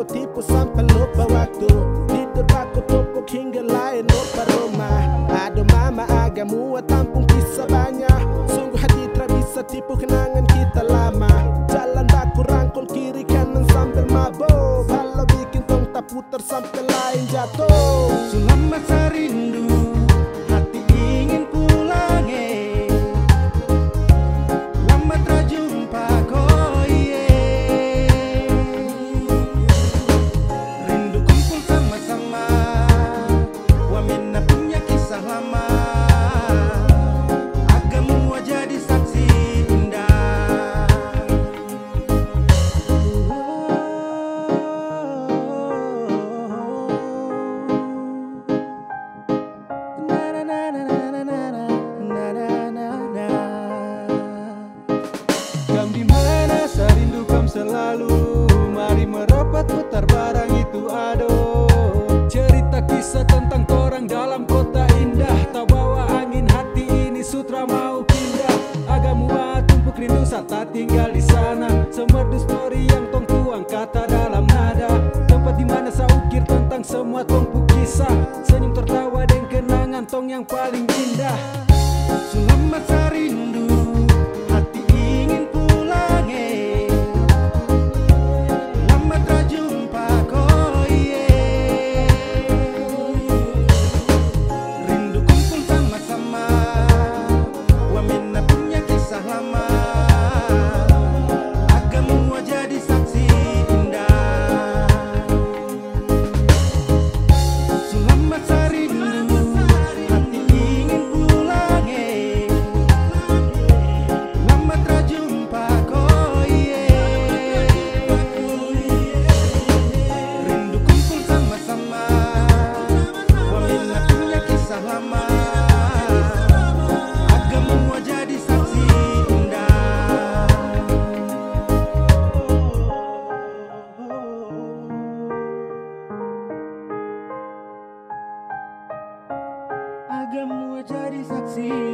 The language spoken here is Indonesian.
baku tipu sampai lupa waktu. Tidur baku tumpuk hingga lain lupa rumah. Aduh mama agak muat tampung kisah banyak. Sungguh hati tak bisa tipu kenangan kita lama. Jalan baku rangkul kiri kanan sambil mabuk. Kalau bikin tong tak putar sampai lain jatuh. Sulam masa sana. Semerdu story yang tong tuang kata dalam nada. Tempat di mana saya ukir tentang semua tong kisah. Senyum tertawa dan kenangan tong yang paling indah. Sulam masa rindu see.